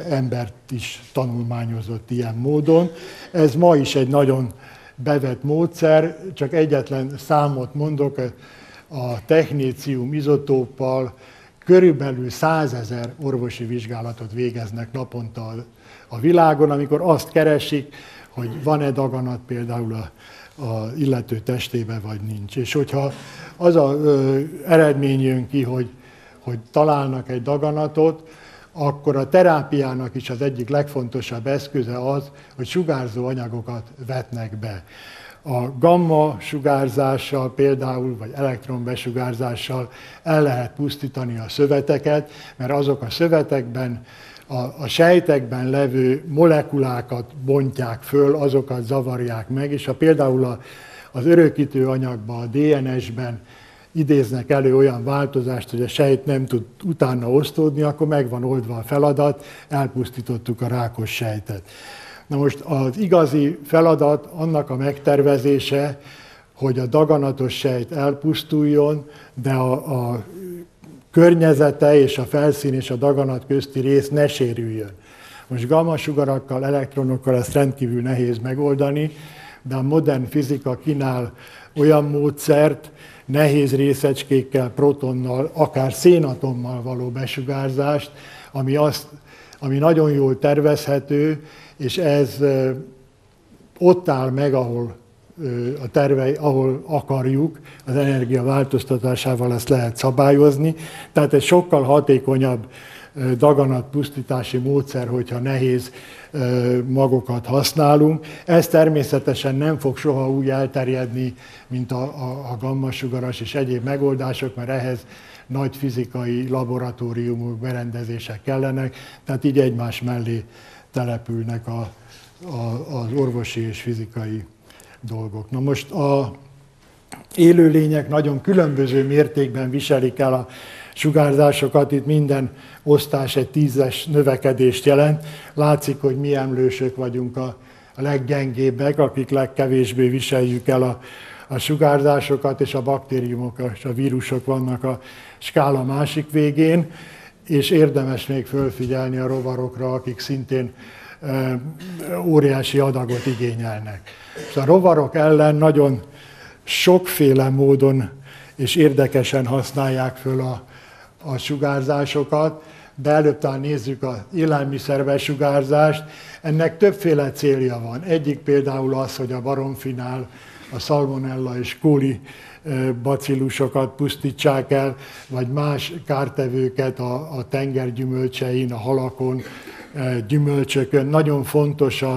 embert is tanulmányozott ilyen módon. Ez ma is egy nagyon bevett módszer, csak egyetlen számot mondok, a technécium izotóppal körülbelül százezer orvosi vizsgálatot végeznek naponta a világon, amikor azt keresik, hogy van-e daganat például a a illető testébe, vagy nincs. És hogyha az a ö, eredmény jön ki, hogy, hogy találnak egy daganatot, akkor a terápiának is az egyik legfontosabb eszköze az, hogy sugárzó anyagokat vetnek be. A gamma sugárzással például, vagy elektronbesugárzással el lehet pusztítani a szöveteket, mert azok a szövetekben a, a sejtekben levő molekulákat bontják föl, azokat zavarják meg, és ha például a, az örökítő anyagban, a DNS-ben idéznek elő olyan változást, hogy a sejt nem tud utána osztódni, akkor meg van oldva a feladat, elpusztítottuk a rákos sejtet. Na most az igazi feladat annak a megtervezése, hogy a daganatos sejt elpusztuljon, de a, a környezete és a felszín és a daganat közti rész ne sérüljön. Most gamma sugarakkal, elektronokkal ezt rendkívül nehéz megoldani, de a modern fizika kínál olyan módszert, nehéz részecskékkel, protonnal, akár szénatommal való besugárzást, ami, azt, ami nagyon jól tervezhető, és ez ott áll meg, ahol a tervei, ahol akarjuk, az energia változtatásával ezt lehet szabályozni. Tehát egy sokkal hatékonyabb daganatpusztítási módszer, hogyha nehéz magokat használunk. Ez természetesen nem fog soha úgy elterjedni, mint a, a, a gammasugaras és egyéb megoldások, mert ehhez nagy fizikai laboratóriumok, berendezések kellenek, tehát így egymás mellé települnek a, a, az orvosi és fizikai dolgok. Na most a élőlények nagyon különböző mértékben viselik el a sugárzásokat, itt minden osztás egy tízes növekedést jelent. Látszik, hogy mi emlősök vagyunk a, leggyengébbek, akik legkevésbé viseljük el a, a sugárzásokat, és a baktériumok és a vírusok vannak a skála másik végén, és érdemes még fölfigyelni a rovarokra, akik szintén óriási adagot igényelnek. A rovarok ellen nagyon sokféle módon és érdekesen használják föl a, a sugárzásokat, de előbb talán nézzük az élelmiszerbesugárzást. Ennek többféle célja van. Egyik például az, hogy a baromfinál, a salmonella és kóli bacillusokat pusztítsák el, vagy más kártevőket a, a tenger gyümölcsein, a halakon, gyümölcsökön. Nagyon fontos a,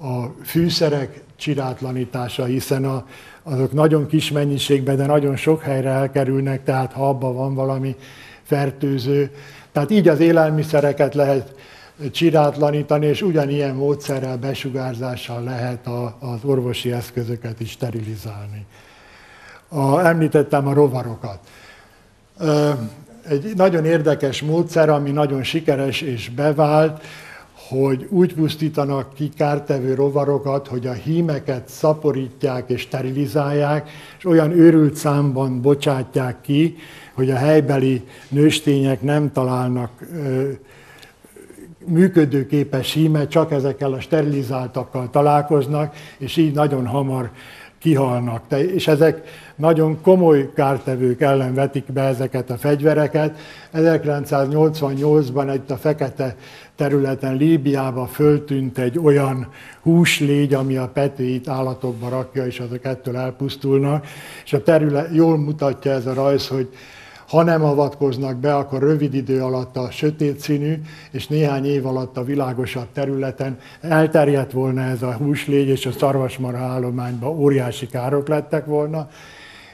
a fűszerek csirátlanítása, hiszen a, azok nagyon kis mennyiségben, de nagyon sok helyre elkerülnek, tehát ha abban van valami fertőző. Tehát így az élelmiszereket lehet csirátlanítani, és ugyanilyen módszerrel, besugárzással lehet a, az orvosi eszközöket is sterilizálni. A, említettem a rovarokat. Egy nagyon érdekes módszer, ami nagyon sikeres és bevált, hogy úgy pusztítanak ki kártevő rovarokat, hogy a hímeket szaporítják és sterilizálják, és olyan őrült számban bocsátják ki, hogy a helybeli nőstények nem találnak ö, működőképes hímet, csak ezekkel a sterilizáltakkal találkoznak, és így nagyon hamar kihalnak. És ezek nagyon komoly kártevők ellen vetik be ezeket a fegyvereket. 1988-ban egy a fekete területen, Líbiába föltűnt egy olyan húslégy, ami a petéit állatokba rakja, és azok ettől elpusztulnak. És a terület, jól mutatja ez a rajz, hogy ha nem avatkoznak be, akkor rövid idő alatt a sötét színű, és néhány év alatt a világosabb területen elterjedt volna ez a húslégy, és a szarvasmara állományban óriási károk lettek volna,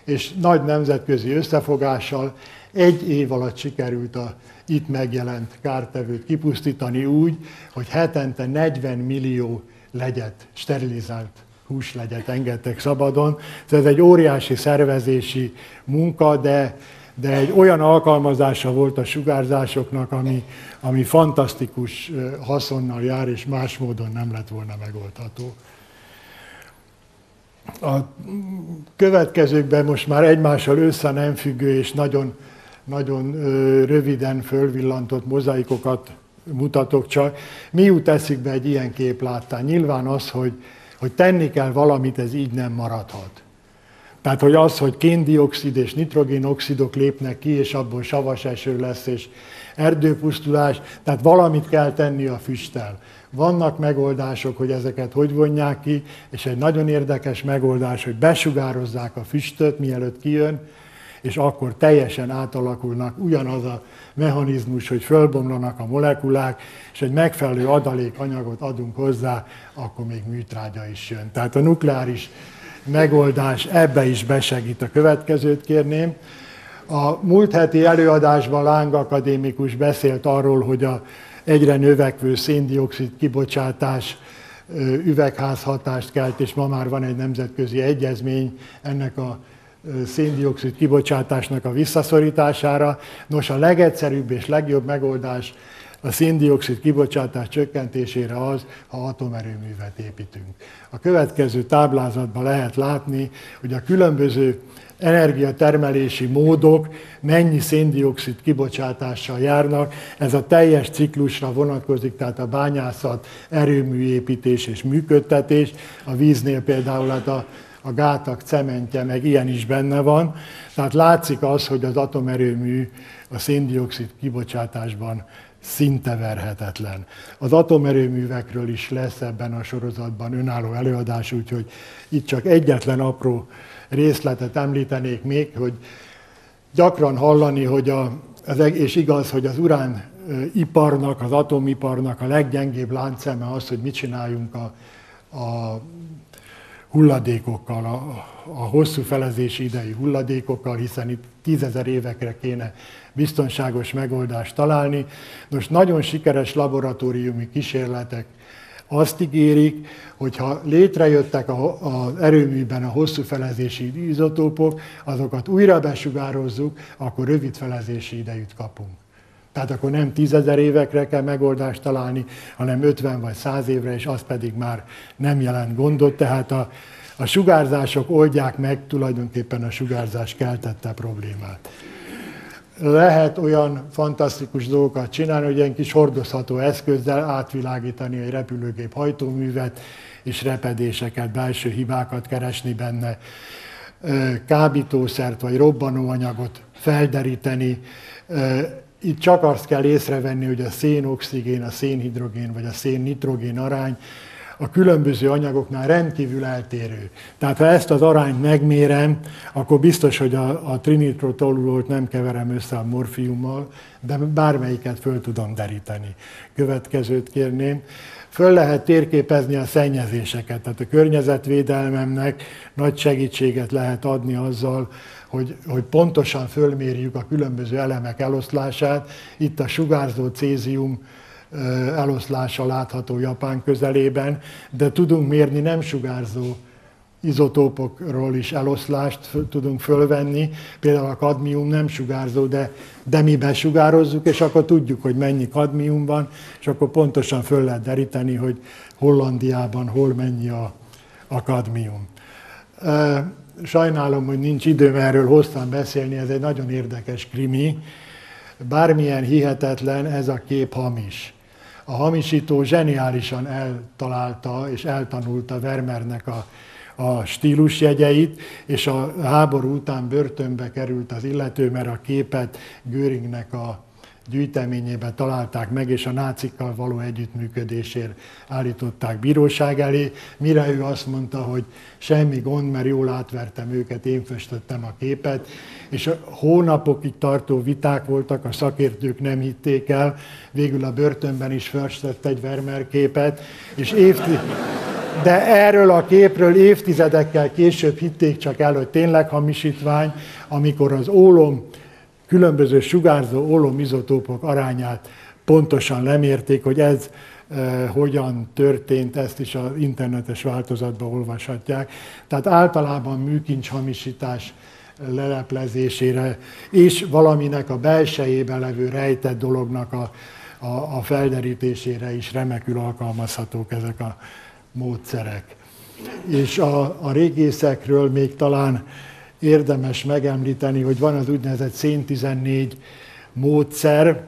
és nagy nemzetközi összefogással egy év alatt sikerült a itt megjelent kártevőt kipusztítani úgy, hogy hetente 40 millió legyet, sterilizált húslegyet engedtek szabadon. Ez egy óriási szervezési munka, de, de egy olyan alkalmazása volt a sugárzásoknak, ami, ami fantasztikus haszonnal jár, és más módon nem lett volna megoldható. A következőkben most már egymással össze nem függő és nagyon nagyon röviden fölvillantott mozaikokat mutatok csak. Mi jut eszükbe egy ilyen kép láttán? Nyilván az, hogy, hogy tenni kell valamit, ez így nem maradhat. Tehát, hogy az, hogy kéndioxid és nitrogénoxidok lépnek ki, és abból savas eső lesz, és erdőpusztulás, tehát valamit kell tenni a füsttel. Vannak megoldások, hogy ezeket hogy vonják ki, és egy nagyon érdekes megoldás, hogy besugározzák a füstöt, mielőtt kijön, és akkor teljesen átalakulnak ugyanaz a mechanizmus, hogy fölbomlanak a molekulák, és egy megfelelő adalék anyagot adunk hozzá, akkor még műtrágya is jön. Tehát a nukleáris megoldás ebbe is besegít. A következőt kérném. A múlt heti előadásban Láng akadémikus beszélt arról, hogy a egyre növekvő széndiokszid kibocsátás üvegházhatást kelt, és ma már van egy nemzetközi egyezmény ennek a széndiokszid kibocsátásnak a visszaszorítására. Nos, a legegyszerűbb és legjobb megoldás a széndiokszid kibocsátás csökkentésére az, ha atomerőművet építünk. A következő táblázatban lehet látni, hogy a különböző energiatermelési módok mennyi széndiokszid kibocsátással járnak. Ez a teljes ciklusra vonatkozik, tehát a bányászat, erőműépítés és működtetés. A víznél például hát a a gátak cementje, meg ilyen is benne van. Tehát látszik az, hogy az atomerőmű a széndiokszid kibocsátásban szinte verhetetlen. Az atomerőművekről is lesz ebben a sorozatban önálló előadás, úgyhogy itt csak egyetlen apró részletet említenék még, hogy gyakran hallani, hogy a, az, és igaz, hogy az urán iparnak, az atomiparnak a leggyengébb lánceme az, hogy mit csináljunk a, a hulladékokkal, a, a hosszú felezési idei hulladékokkal, hiszen itt tízezer évekre kéne biztonságos megoldást találni. Most nagyon sikeres laboratóriumi kísérletek azt ígérik, hogy ha létrejöttek az erőműben a hosszú felezési izotópok, azokat újra besugározzuk, akkor rövid felezési idejűt kapunk. Tehát akkor nem tízezer évekre kell megoldást találni, hanem 50 vagy 100 évre, és az pedig már nem jelent gondot. Tehát a, a sugárzások oldják meg tulajdonképpen a sugárzás keltette problémát. Lehet olyan fantasztikus dolgokat csinálni, hogy egy kis hordozható eszközzel átvilágítani egy repülőgép hajtóművet, és repedéseket, belső hibákat keresni benne, kábítószert vagy robbanóanyagot felderíteni, itt csak azt kell észrevenni, hogy a szénoxigén, a szénhidrogén vagy a szénnitrogén arány a különböző anyagoknál rendkívül eltérő. Tehát ha ezt az arányt megmérem, akkor biztos, hogy a, a trinitrotolulolt nem keverem össze a morfiummal, de bármelyiket föl tudom deríteni. Következőt kérném. Föl lehet térképezni a szennyezéseket, tehát a környezetvédelmemnek nagy segítséget lehet adni azzal, hogy, hogy pontosan fölmérjük a különböző elemek eloszlását. Itt a sugárzó cézium eloszlása látható Japán közelében, de tudunk mérni nem sugárzó izotópokról is eloszlást tudunk fölvenni. Például a kadmium nem sugárzó, de, de mi besugározzuk, és akkor tudjuk, hogy mennyi kadmium van, és akkor pontosan föl lehet deríteni, hogy Hollandiában hol mennyi a, a kadmium. Sajnálom, hogy nincs időm erről hosszan beszélni, ez egy nagyon érdekes krimi. Bármilyen hihetetlen, ez a kép hamis. A hamisító zseniálisan eltalálta és eltanulta Vermeernek a, a stílusjegyeit, és a háború után börtönbe került az illető, mert a képet Göringnek a gyűjteményébe találták meg, és a nácikkal való együttműködésért állították bíróság elé, mire ő azt mondta, hogy semmi gond, mert jól átvertem őket, én festettem a képet, és hónapokig tartó viták voltak, a szakértők nem hitték el, végül a börtönben is festett egy Vermeer képet, és évtized... De erről a képről évtizedekkel később hitték csak el, hogy tényleg hamisítvány, amikor az ólom különböző sugárzó ólomizotopok arányát pontosan lemérték, hogy ez e, hogyan történt, ezt is az internetes változatban olvashatják. Tehát általában műkincs hamisítás leleplezésére és valaminek a belsejében levő rejtett dolognak a, a, a felderítésére is remekül alkalmazhatók ezek a módszerek. És a, a régészekről még talán érdemes megemlíteni, hogy van az úgynevezett szén-14 módszer,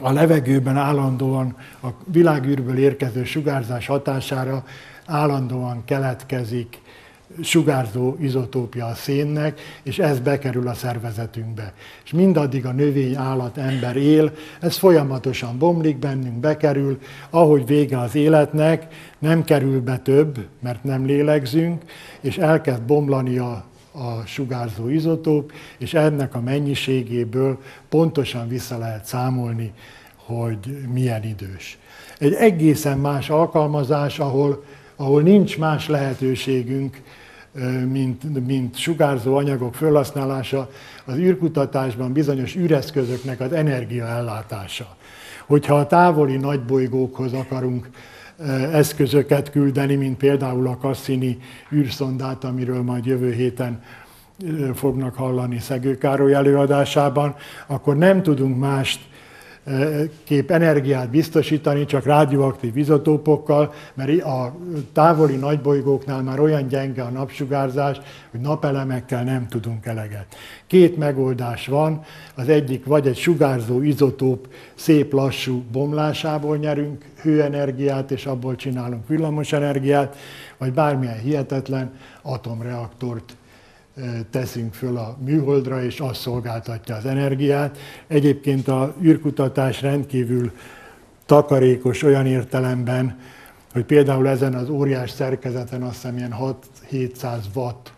a levegőben állandóan a világűrből érkező sugárzás hatására állandóan keletkezik sugárzó izotópia a szénnek, és ez bekerül a szervezetünkbe. És mindaddig a növény, állat, ember él, ez folyamatosan bomlik bennünk, bekerül, ahogy vége az életnek, nem kerül be több, mert nem lélegzünk, és elkezd bomlani a a sugárzó izotóp, és ennek a mennyiségéből pontosan vissza lehet számolni, hogy milyen idős. Egy egészen más alkalmazás, ahol, ahol nincs más lehetőségünk, mint, mint sugárzó anyagok felhasználása, az űrkutatásban bizonyos űreszközöknek az energiaellátása. Hogyha a távoli nagybolygókhoz akarunk eszközöket küldeni, mint például a Cassini űrszondát, amiről majd jövő héten fognak hallani Szegő Károly előadásában, akkor nem tudunk mást kép energiát biztosítani, csak rádióaktív izotópokkal, mert a távoli nagybolygóknál már olyan gyenge a napsugárzás, hogy napelemekkel nem tudunk eleget. Két megoldás van, az egyik vagy egy sugárzó izotóp szép lassú bomlásából nyerünk hőenergiát, és abból csinálunk villamosenergiát, vagy bármilyen hihetetlen atomreaktort teszünk föl a műholdra, és az szolgáltatja az energiát. Egyébként a űrkutatás rendkívül takarékos olyan értelemben, hogy például ezen az óriás szerkezeten azt hiszem ilyen 6-700 watt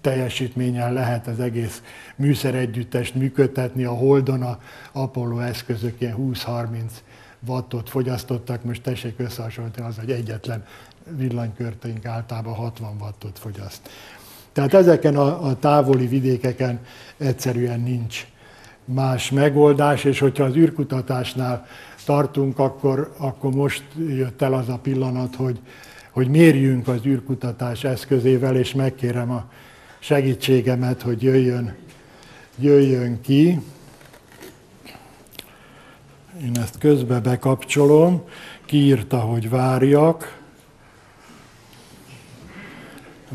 teljesítménnyel lehet az egész műszer együttest működtetni. A Holdon a Apollo eszközök ilyen 20-30 wattot fogyasztottak, most tessék összehasonlítani az, hogy egyetlen villanykörteink általában 60 wattot fogyaszt. Tehát ezeken a, a távoli vidékeken egyszerűen nincs más megoldás, és hogyha az űrkutatásnál tartunk, akkor, akkor most jött el az a pillanat, hogy, hogy mérjünk az űrkutatás eszközével, és megkérem a segítségemet, hogy jöjjön, jöjjön ki. Én ezt közbe bekapcsolom, kiírta, hogy várjak,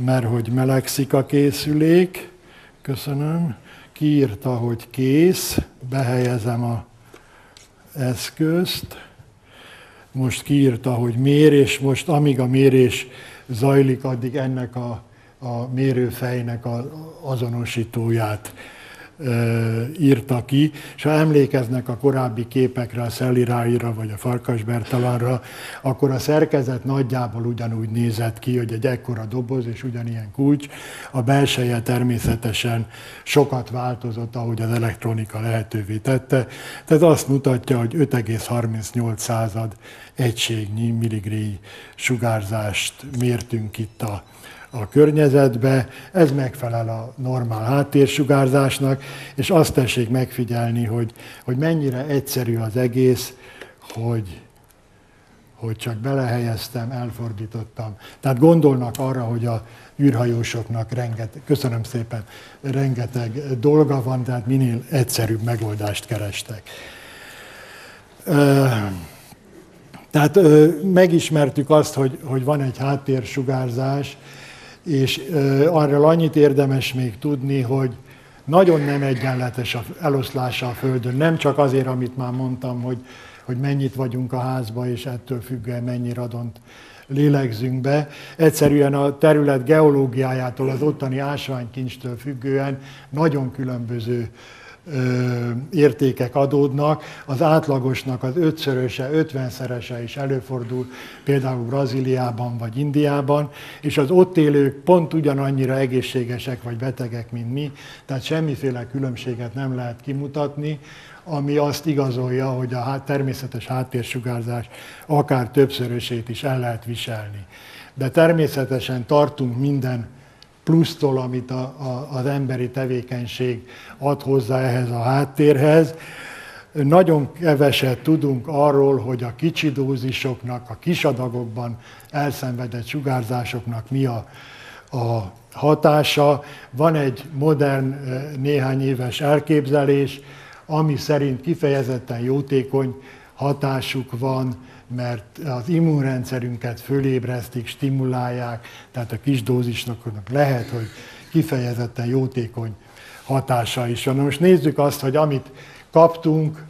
mert hogy melegszik a készülék. Köszönöm. Kiírta, hogy kész, behelyezem a eszközt. Most kiírta, hogy mér, és most amíg a mérés zajlik, addig ennek a, a mérőfejnek a azonosítóját írta ki, és ha emlékeznek a korábbi képekre, a Szelliráira vagy a Farkas Bertalanra, akkor a szerkezet nagyjából ugyanúgy nézett ki, hogy egy ekkora doboz és ugyanilyen kulcs. A belseje természetesen sokat változott, ahogy az elektronika lehetővé tette. Tehát azt mutatja, hogy 5,38 század egységnyi milligray sugárzást mértünk itt a a környezetbe, ez megfelel a normál háttérsugárzásnak, és azt tessék megfigyelni, hogy, hogy mennyire egyszerű az egész, hogy, hogy csak belehelyeztem, elfordítottam. Tehát gondolnak arra, hogy a űrhajósoknak rengeteg, köszönöm szépen, rengeteg dolga van, tehát minél egyszerűbb megoldást kerestek. Tehát megismertük azt, hogy, hogy van egy háttérsugárzás, és arról annyit érdemes még tudni, hogy nagyon nem egyenletes a eloszlása a Földön. Nem csak azért, amit már mondtam, hogy, hogy mennyit vagyunk a házba, és ettől függően mennyi radont lélegzünk be. Egyszerűen a terület geológiájától, az ottani ásványkincstől függően nagyon különböző értékek adódnak, az átlagosnak az ötszöröse, ötvenszerese is előfordul, például Brazíliában vagy Indiában, és az ott élők pont ugyanannyira egészségesek vagy betegek, mint mi, tehát semmiféle különbséget nem lehet kimutatni, ami azt igazolja, hogy a természetes háttérsugárzás akár többszörösét is el lehet viselni. De természetesen tartunk minden plusztól, amit a, a, az emberi tevékenység ad hozzá ehhez a háttérhez. Nagyon keveset tudunk arról, hogy a kicsi dózisoknak, a kis adagokban elszenvedett sugárzásoknak mi a, a hatása. Van egy modern, eh, néhány éves elképzelés, ami szerint kifejezetten jótékony hatásuk van mert az immunrendszerünket fölébresztik, stimulálják, tehát a kis dózisnak lehet, hogy kifejezetten jótékony hatása is van. Na most nézzük azt, hogy amit kaptunk,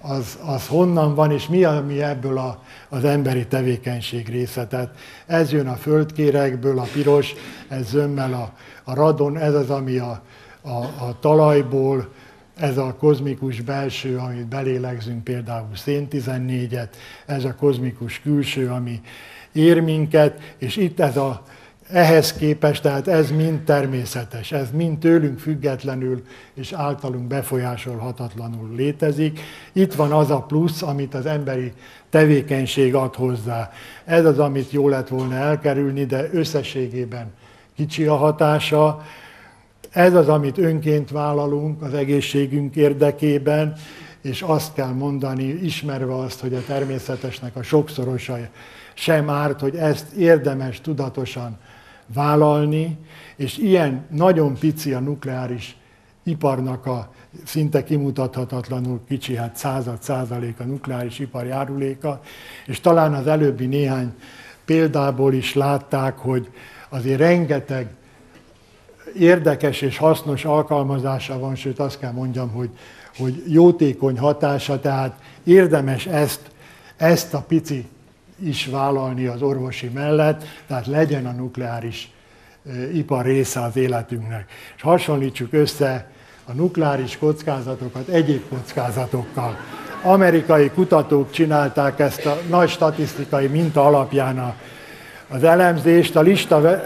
az, az honnan van, és mi, ami ebből a, az emberi tevékenység része. Tehát ez jön a földkérekből, a piros, ez zömmel a, a radon, ez az, ami a, a, a talajból, ez a kozmikus belső, amit belélegzünk, például szén 14-et, ez a kozmikus külső, ami ér minket, és itt ez a, ehhez képest, tehát ez mind természetes, ez mind tőlünk függetlenül és általunk befolyásolhatatlanul létezik. Itt van az a plusz, amit az emberi tevékenység ad hozzá. Ez az, amit jó lett volna elkerülni, de összességében kicsi a hatása, ez az, amit önként vállalunk az egészségünk érdekében, és azt kell mondani, ismerve azt, hogy a természetesnek a sokszorosa sem árt, hogy ezt érdemes tudatosan vállalni, és ilyen nagyon pici a nukleáris iparnak a szinte kimutathatatlanul kicsi, hát század százalék a nukleáris ipar járuléka, és talán az előbbi néhány példából is látták, hogy azért rengeteg érdekes és hasznos alkalmazása van, sőt azt kell mondjam, hogy, hogy jótékony hatása, tehát érdemes ezt, ezt a pici is vállalni az orvosi mellett, tehát legyen a nukleáris ipar része az életünknek. És hasonlítsuk össze a nukleáris kockázatokat egyéb kockázatokkal. Amerikai kutatók csinálták ezt a nagy statisztikai minta alapján az elemzést. A lista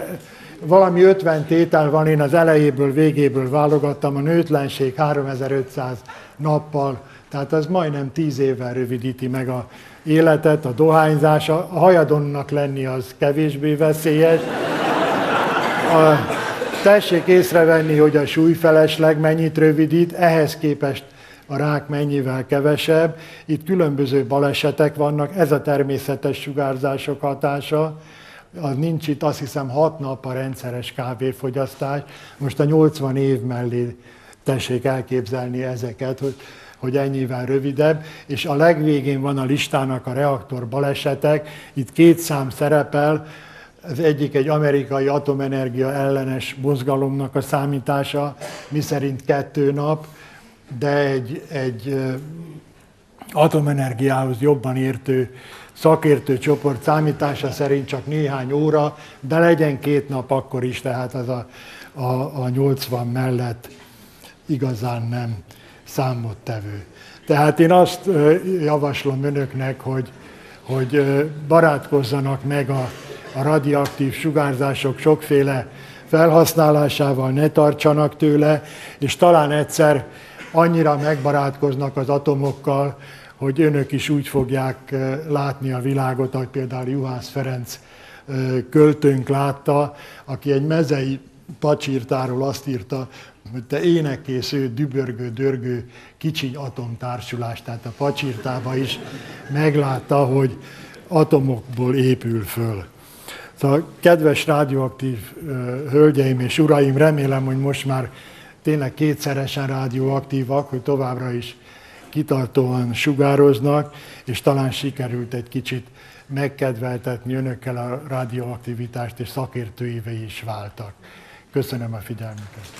valami 50 tétel van, én az elejéből, végéből válogattam, a nőtlenség 3500 nappal, tehát az majdnem 10 évvel rövidíti meg a életet, a dohányzás, a hajadonnak lenni az kevésbé veszélyes. A, tessék észrevenni, hogy a súlyfelesleg mennyit rövidít, ehhez képest a rák mennyivel kevesebb. Itt különböző balesetek vannak, ez a természetes sugárzások hatása. Az nincs itt, azt hiszem, hat nap a rendszeres kávéfogyasztás. Most a 80 év mellé tessék elképzelni ezeket, hogy, hogy ennyivel rövidebb, és a legvégén van a listának a reaktor balesetek, itt két szám szerepel, az egyik egy amerikai atomenergia ellenes mozgalomnak a számítása, miszerint kettő nap, de egy, egy atomenergiához jobban értő szakértő csoport számítása szerint csak néhány óra, de legyen két nap akkor is, tehát az a, a, a 80 mellett igazán nem számottevő. Tehát én azt javaslom önöknek, hogy, hogy barátkozzanak meg a, a radioaktív sugárzások sokféle felhasználásával, ne tartsanak tőle, és talán egyszer annyira megbarátkoznak az atomokkal, hogy önök is úgy fogják látni a világot, ahogy például Juhász Ferenc költőnk látta, aki egy mezei pacsírtáról azt írta, hogy te énekésző, dübörgő, dörgő, kicsiny atomtársulás, tehát a pacsírtába is meglátta, hogy atomokból épül föl. Szóval, kedves rádióaktív hölgyeim és uraim, remélem, hogy most már tényleg kétszeresen rádióaktívak, hogy továbbra is kitartóan sugároznak, és talán sikerült egy kicsit megkedveltetni önökkel a radioaktivitást, és szakértőivé is váltak. Köszönöm a figyelmüket.